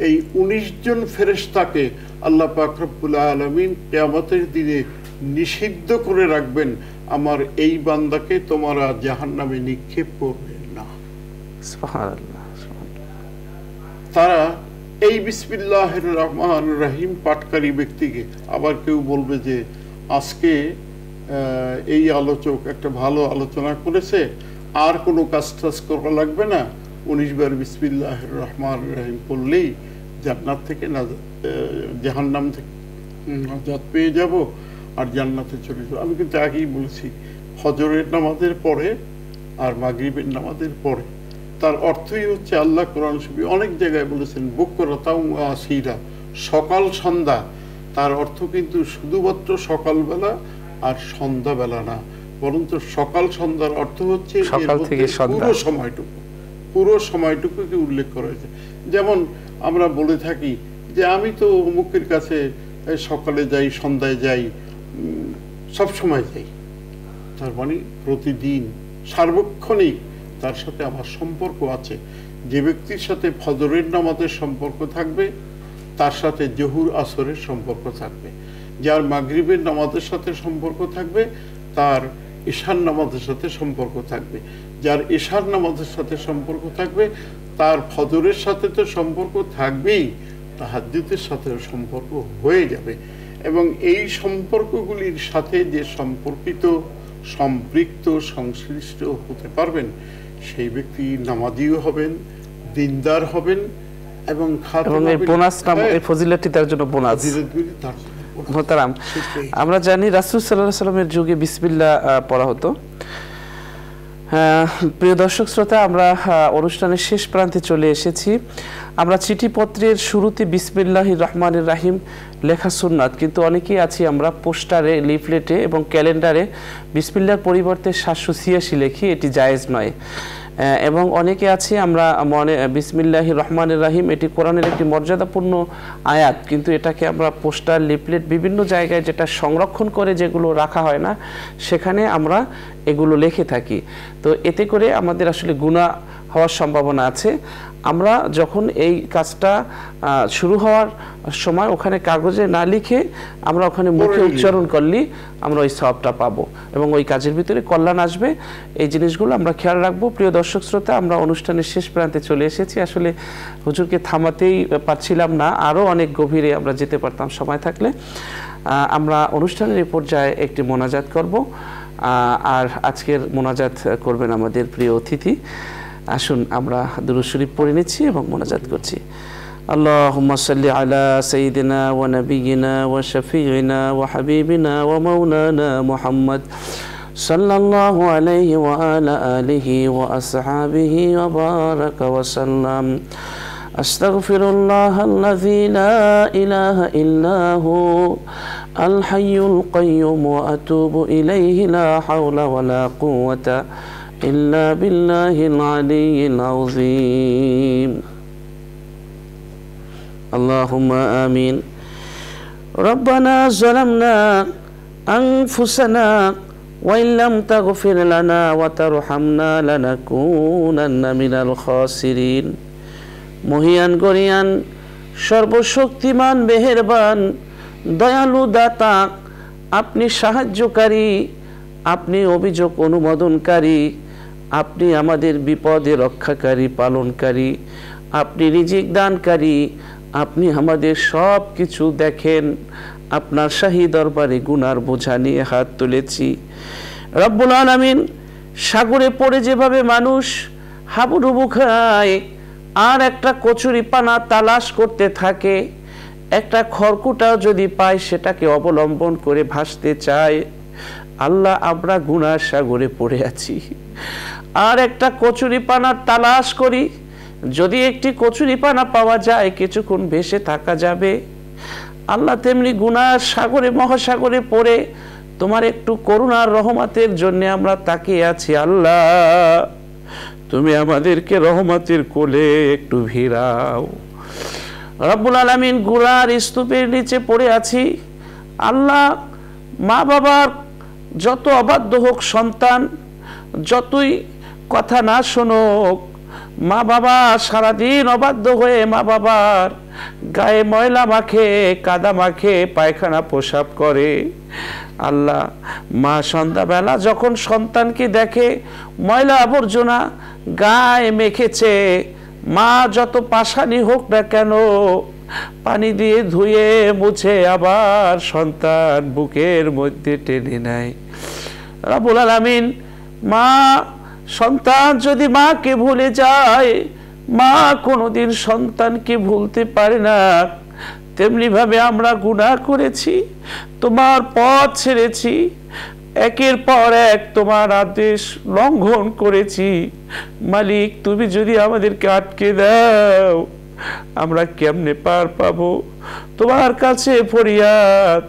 এই উনিশ জন ফেরেশতাকে আল্লাহ আলমিন কেয়ামতের দিনে নিষিদ্ধ করে রাখবেন আমার এই বান্দাকে তোমরা জাহান্নামে নিক্ষেপ করবে না। তারা এই বিসমিল্লাহির রহমান রাহিম পাটকারী ব্যক্তিকে আবার কেউ বলবে যে আজকে এই আলোচক একটা ভালো আলোচনা করেছে, আর কোনো কাজ টাজ করা লাগবে না। উনিশ বার বিসমিল্লাহির রহমান রাহিম করলেই জান্নাত থেকে না জাহান্নাম থেকে নাজাত পেয়ে যাব আর জান্নাতে চলে যাব। আমি কিন্তু আগেই বলছি, ফজরের নামাজের পরে আর মাগরিবের নামাজের পরে তার অর্থই হচ্ছে আল্লাহ কোরআন শরীফে অনেক জায়গায় বলেছেন বকরতাও আসিরা। সকাল সন্ধ্যা তার অর্থ কিন্তু শুধুমাত্র সকালবেলা আর সন্ধ্যাবেলা না বরঞ্চ সকাল সন্ধ্যার অর্থ হচ্ছে। পুরো সময়টুকু পুরো সময়টুকুকে উল্লেখ করা হয়েছে? যেমন আমরা বলে থাকি যে আমি তো অমুকের কাছে সকালে যাই সন্ধ্যায় যাই সব সময় যাই। তার মানে প্রতিদিন সার্বক্ষণিক তার সাথে আমার সম্পর্ক আছে। যে ব্যক্তির সাথে ফজরের নামাজের সম্পর্ক থাকবে, তার সাথে জহুর আসরের সম্পর্ক থাকবে। যার মাগরিবের নামাজের সাথে সম্পর্ক থাকবে, তার ঈশান নামাজের সাথে সম্পর্ক থাকবে। যার ঈশান নামাজের সাথে সম্পর্ক থাকবে, তার ফজরের সাথে তো সম্পর্ক থাকবেই, তাহাজ্জুদের সাথে সম্পর্ক হয়ে যাবে। এবং এই সম্পর্কগুলির সাথে যে সম্পর্কিত, সম্পৃক্ত, সংশ্লিষ্ট হতে পারবেন সেই ব্যক্তি নামাজিও হবেন দিনদার হবেন এবং এবং এই বোনাস নাম হ্যাঁ, এই ফজিলতটি তার জন্য বোনাস। মোহতারাম আমরা জানি রাসুল সাল্লাহ সাল্লামের যুগে বিসমিল্লা পড়া হতো। প্রিয় দর্শক শ্রোতা আমরা অনুষ্ঠানের শেষ প্রান্তে চলে এসেছি। আমরা চিঠিপত্রের শুরুতে বিসমিল্লাহ রহমানের রাহিম লেখা সুন্নাত, কিন্তু অনেকেই আছি আমরা পোস্টারে, লিফলেটে এবং ক্যালেন্ডারে বিসমিল্লার পরিবর্তে সাতশো ছিয়াশি লেখি, এটি জায়েজ নয়। এবং অনেকে আছি আমরা মনে বিসমিল্লাহ রহমানের রাহিম, এটি কোরআনের একটি মর্যাদাপূর্ণ আয়াত, কিন্তু এটাকে আমরা পোস্টার, লিফলেট বিভিন্ন জায়গায় যেটা সংরক্ষণ করে যেগুলো রাখা হয় না, সেখানে আমরা এগুলো লিখে থাকি। তো এতে করে আমাদের আসলে গুণা হওয়ার সম্ভাবনা আছে। আমরা যখন এই কাজটা শুরু হওয়ার সময় ওখানে কাগজে না লিখে আমরা ওখানে মুখে উচ্চারণ করলেই আমরা ওই সবটা পাবো। এবং ওই কাজের ভিতরে কল্যাণ আসবে। এই জিনিসগুলো আমরা খেয়াল রাখব। প্রিয় দর্শক শ্রোতা আমরা অনুষ্ঠানের শেষ প্রান্তে চলে এসেছি। আসলে হুজুরকে থামাতেই পারছিলাম না। আরও অনেক গভীরে আমরা যেতে পারতাম সময় থাকলে। আমরা অনুষ্ঠানের এই পর্যায়ে একটি মোনাজাত করব। আর আজকের মোনাজাত করবেন আমাদের প্রিয় অতিথি। আসুন আমরা দুরুদ শরীফ পড়ে নিচ্ছি এবং মোনাজাত করছি اللهم صل على سيدنا ونبينا وشفيعنا وحبيبنا ومولانا محمد صلى الله عليه وعلى آله وأصحابه وبارك وسلم أستغفر الله الذي لا إله إلا هو الحي القيوم وأتوب إليه لا حول ولا قوة إلا بالله العلي العظيم اللهم آمين ربنا ظلمنا أنفسنا وإن لم تغفر لنا وترحمنا لنكونن من الخاسرين মহিয়ান গরিয়ান সর্বশক্তিমান মেহেরবান দয়ালু দাতা আপনি সাহায্যকারী আপনি অভিযোগ অনুমোদনকারী আপনি আমাদের বিপদে রক্ষাকারী, পালনকারী, আপনি রিজিক দানকারী, আপনি আমাদের সব কিছু দেখেন। আপনার শাহী দরবারে গুনার বোঝা নিয়ে হাত তুলেছি। রব্বুল আলামিন সাগরে পড়ে যেভাবে মানুষ হাবুডুবু খায়, আর একটা কচুরি পানা তালাশ করতে থাকে, একটা খড়কুটাও যদি পায় সেটাকে অবলম্বন করে ভাসতে চায়। আল্লাহ আমরা গুনার সাগরে পড়ে আছি। আর একটা কচুরি পানার তালাশ করি। যদি একটি কচুরি পানা পাওয়া যায়, কিছুক্ষণ ভেসে থাকা যাবে। আল্লাহ তেমনি গুনার সাগরে, মহাসাগরে পড়ে। তোমার একটু করুণার রহমতের জন্য আমরা তাকিয়ে আছি, আল্লাহ। তুমি আমাদেরকে রহমতের কোলে একটু ভিড়াও। রব্বুল আলমিন গুড়ার স্তূপের নিচে পড়ে আছি। আল্লাহ মা বাবার যত অবাধ্য হোক সন্তান, যতই কথা না শোনক, মা বাবা সারাদিন অবাধ্য হয়ে মা বাবার গায়ে ময়লা মাখে, কাদা মাখে, পায়খানা প্রসাব করে। আল্লাহ মা সন্ধ্যাবেলা যখন সন্তানকে দেখে ময়লা আবর্জনা গায়ে মেখেছে, মা যত পাশানি হোক না কেন পানি দিয়ে ধুয়ে মুছে আবার সন্তান বুকের মধ্যে টেনে নেয়। রাবুল আলামিন মা সন্তান যদি মাকে ভুলে যায়, মা কোনোদিন সন্তানকে ভুলতে পারে না। তেমনি ভাবে আমরা গুনাহ করেছি, তোমার পথ ছেড়েছি, একের পর এক তোমার আদেশ লঙ্ঘন করেছি। মালিক, তুমি যদি আমাদেরকে আটকে দাও, আমরা কেমনে পার পাবো? তোমার কাছে ফরিয়াদ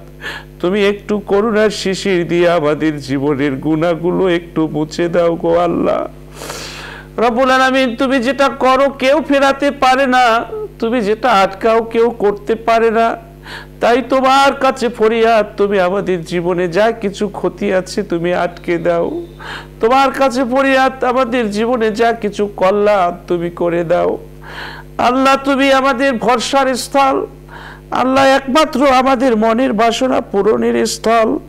তুমি একটু করুণার শিশির দিয়ে আমাদের জীবনের গুণাগুলো একটু মুছে দাও গো আল্লাহ। রব্বুল আলামিন, তুমি যেটা করো কেউ ফেরাতে পারে না, তুমি যেটা আটকাও কেউ করতে পারে না। তাই তোমার কাছে ফরিয়াদ, তুমি আমাদের জীবনে যা কিছু ক্ষতি আছে তুমি আটকে দাও। তোমার কাছে ফরিয়াদ, আমাদের জীবনে যা কিছু কল্যাণ তুমি করে দাও। আল্লাহ, তুমি আমাদের ভরসার স্থল আল্লাহ একমাত্র আমাদের মনের বাসনা পূরণের স্থল।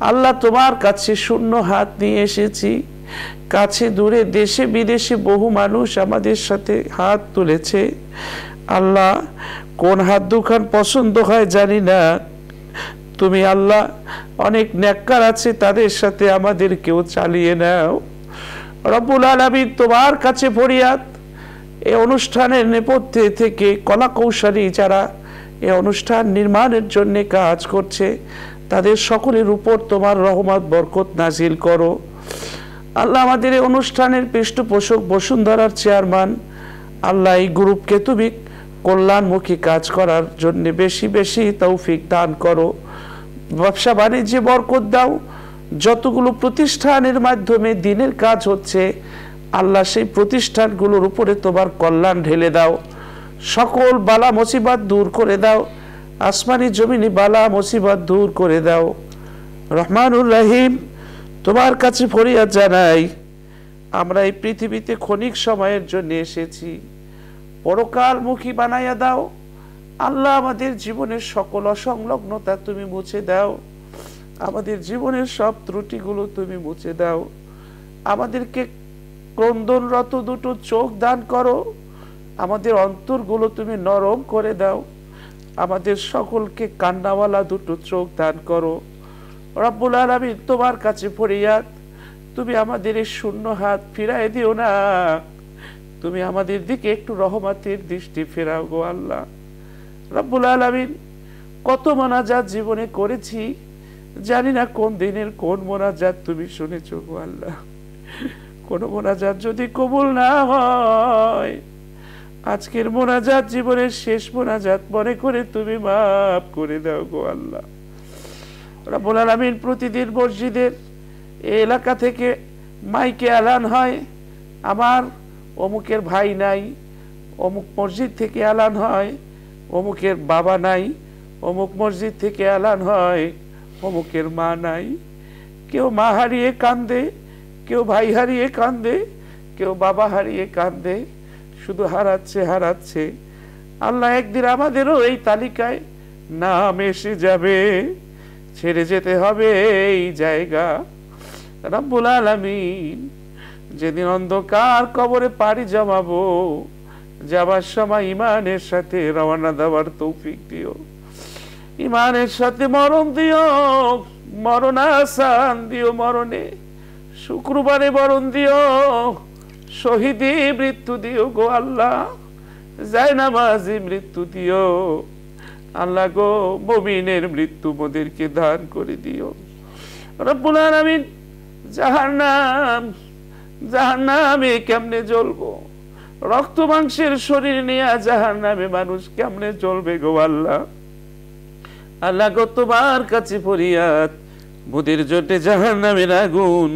আল্লাহ তোমার কাছে শূন্য হাত নিয়ে এসেছি। কাছে দূরে দেশে বিদেশে বহু মানুষ আমাদের সাথে হাত তুলেছে। আল্লাহ, কোন হাত দুখান পছন্দ হয় জানি না। তুমি আল্লাহ, অনেক ন্যাক্কার আছে তাদের সাথে আমাদের কেউ চালিয়ে নাও। রব্বুল আলমী তোমার কাছে ফরিয়াদ। এই অনুষ্ঠানের নেপথ্যে থেকে কলা কৌশলী যারা এই অনুষ্ঠান নির্মাণের জন্য কাজ করছে। তাদের সকলের উপর তোমার রহমত, বরকত নাজিল করো। আল্লাহ আমাদের এই অনুষ্ঠানের পৃষ্ঠপোষক বসুন্ধরার চেয়ারম্যান। আল্লাহ এই গ্রুপকে তুমি কল্যাণমুখী কাজ করার জন্য বেশি বেশি তৌফিক দান করো। ব্যবসা বাণিজ্যে বরকত দাও। যতগুলো প্রতিষ্ঠানের মাধ্যমে দিনের কাজ হচ্ছে, আল্লাহ সেই প্রতিষ্ঠানগুলোর উপরে তোমার কল্যাণ ঢেলে দাও। সকল বালা মুসিবাত দূর করে দাও। আসমানি জমিনি বালা মুসিবাত দূর করে দাও। রহমানুর রহিম, তোমার কাছে ফরিয়াদ জানাই। আমরা এই পৃথিবীতে ক্ষণিক সময়ের জন্য এসেছি। পরকালমুখী বানাইয়া দাও। আল্লাহ আমাদের জীবনের সকল অসংলগ্নতা তুমি মুছে দাও। আমাদের জীবনের সব ত্রুটিগুলো তুমি মুছে দাও। আমাদেরকে ক্রন্দনরত দুটো চোখ দান করো। আমাদের অন্তরগুলো তুমি নরম করে দাও। আমাদের সকলকে কান্নাওয়ালা দুটো চোখ দান করো। রব্বুল আলমী তোমার কাছে ফরিয়াদ, তুমি আমাদের এই শূন্য হাত ফিরাই দিও না। তুমি আমাদের দিকে একটু রহমাতের দৃষ্টি ফেরাও গো আল্লাহ। রব্বুল আলমিন, কত মোনাজাত জীবনে করেছি, জানি না কোন দিনের কোন মোনাজাত তুমি শুনেছ গো আল্লাহ। কোন মোনাজাত যদি কবুল না হয় আজকের মোনাজাত জীবনের শেষ মোনাজাত মনে করে তুমি মাফ করে দাও গো আল্লাহ। রব্বুল আলমিন প্রতিদিন মসজিদের এলাকা থেকে মাইকে এলান হয়। আমার অমুকের ভাই নাই, অমুক মসজিদ থেকে এলান হয়, অমুকের বাবা নাই, অমুক মসজিদ থেকে এলান হয়, অমুকের মা নাই। কেউ মা হারিয়ে কান্দে, কেউ ভাই হারিয়ে কান্দে, কেউ বাবা হারিয়ে কান্দে। শুধু হারাচ্ছে হারাচ্ছে। আল্লাহ একদিন আমাদেরও এই তালিকায় নাম এসে যাবে। ছেড়ে যেতে হবে এই জায়গা। রাব্বুল আলামিন, যেদিন অন্ধকার কবরে পাড়ি জমাবো, যাবার সময় ইমানের সাথে রওনা দেওয়ার তৌফিক দিও। ইমানের সাথে মরণ দিও মরণ আসান দিও, মরণে শুক্রবারে মরণ দিও। শহীদি মৃত্যু দিও গো আল্লাহ যায় নামাজি মৃত্যু দিও। আল্লাহ গো, মমিনের মৃত্যু মোদেরকে দান করে দিও। রব্বুল আলামিন, জাহান্নাম, জাহান্নামে কেমনে জ্বলবো? রক্ত মাংসের শরীর নিয়ে জাহান্নামে মানুষ কেমনে চলবে গো আল্লাহ? আল্লাহ গো, তোমার কাছে ফরিয়াদ, মোদের জন্য জাহান্নামের আগুন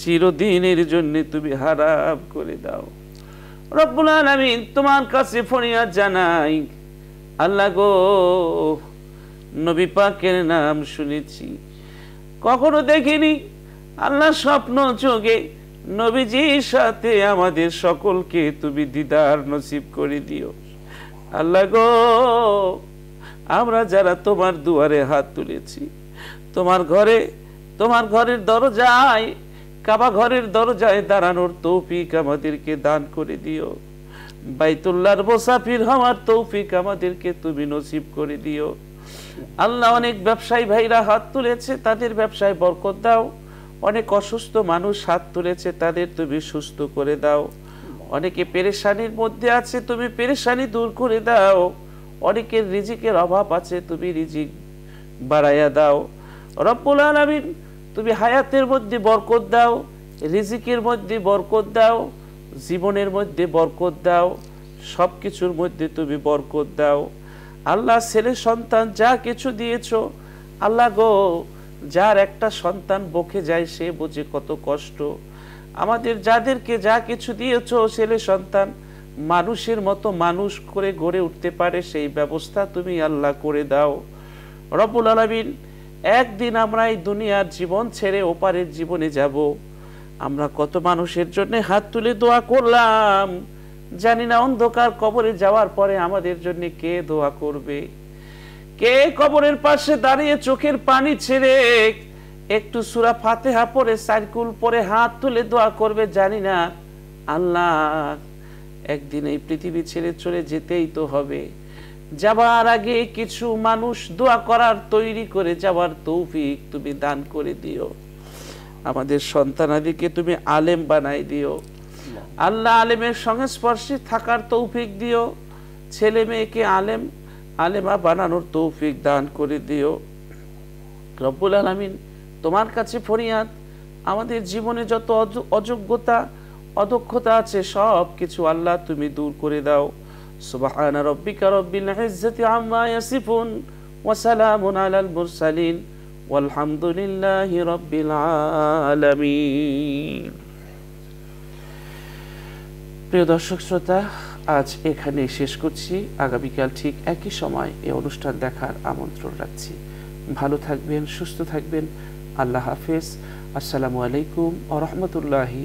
চিরদিনের জন্য তুমি হারাম করে দাও। রব্বুল আলামিন তোমার কাছে ফরিয়াদ জানাই, আল্লাহ গো, নবী পাকের নাম শুনেছি। কখনো দেখিনি আল্লাহ স্বপ্ন চোখে নবীজির সাথে আমাদের সকলকে তুমি দিদার নসিব করে দিও। আল্লাহ গো, আমরা যারা তোমার দুয়ারে হাত তুলেছি, তোমার ঘরে, তোমার ঘরের দরজায় কাবা ঘরের দরজায় দাঁড়ানোর তৌফিক আমাদেরকে দান করে দিও। বাইতুল্লাহর মুসাফির হওয়ার তৌফিক আমাদেরকে তুমি নসিব করে দিও। আল্লাহ অনেক ব্যবসায়ী ভাইরা হাত তুলেছে, তাদের ব্যবসায় বরকত দাও। অনেক অসুস্থ মানুষ হাত তুলেছে, তাদের তুমি সুস্থ করে দাও। অনেকে পেরেশানির মধ্যে আছে, তুমি পেরেশানি দূর করে দাও। অনেকের রিজিকের অভাব আছে, তুমি রিজিক বাড়াইয়া দাও। রব্বুল আলামিন তুমি হায়াতের মধ্যে বরকত দাও, রিজিকের মধ্যে বরকত দাও, জীবনের মধ্যে বরকত দাও সব কিছুর মধ্যে তুমি বরকত দাও। আল্লাহ ছেলে সন্তান যা কিছু দিয়েছ, আল্লাহ গো, যার একটা সন্তান বকে যায় সে বোঝে কত কষ্ট। আমাদের যাদেরকে যা কিছু দিয়েছ ছেলে সন্তান, মানুষের মতো মানুষ করে গড়ে উঠতে পারে সেই ব্যবস্থা তুমি আল্লাহ করে দাও। রবুল আলমিন একদিন আমরা এই দুনিয়ার জীবন ছেড়ে ওপারের জীবনে যাব। আমরা কত মানুষের জন্য হাত তুলে দোয়া করলাম। জানি না অন্ধকার কবরে যাওয়ার পরে আমাদের জন্য কে দোয়া করবে। কে কবরের পাশে দাঁড়িয়ে চোখের পানি ছেড়ে একটু সুরা ফাতেহা পরে সাইকুল পরে হাত তুলে দোয়া করবে, জানি না। আল্লাহ, একদিন এই পৃথিবী ছেড়ে চলে যেতেই তো হবে। যাবার আগে কিছু মানুষ দোয়া করার তৈরি করে যাওয়ার তৌফিক তুমি দান করে দিও। আমাদের সন্তানাদিকে তুমি আলেম বানাই দিও। আল্লাহ আলেমের সংস্পর্শে থাকার তৌফিক দিও। ছেলে মেয়েকে আলেম, আলেমা বানানোর তৌফিক দান করে দিও। রব্বুল আলমিন তোমার কাছে ফরিয়াদ, আমাদের জীবনে যত অযোগ্যতা, অদক্ষতা আছে সব কিছু আল্লাহ তুমি দূর করে দাও। সুবহান রব্বিকা রব্বিল ইজ্জাতি আম্মা ইয়াসিফুন ওয়া সালামুন আলাল মুরসালিন ওয়ালহামদুলিল্লাহি রব্বিল আলামিন। প্রিয় দর্শক শ্রোতা, আজ এখানে শেষ করছি। আগামীকাল ঠিক একই সময় এই অনুষ্ঠান দেখার আমন্ত্রণ রাখছি। ভালো থাকবেন, সুস্থ থাকবেন। আল্লাহ হাফেজ। আসসালামু আলাইকুম আ রহমতুল্লাহি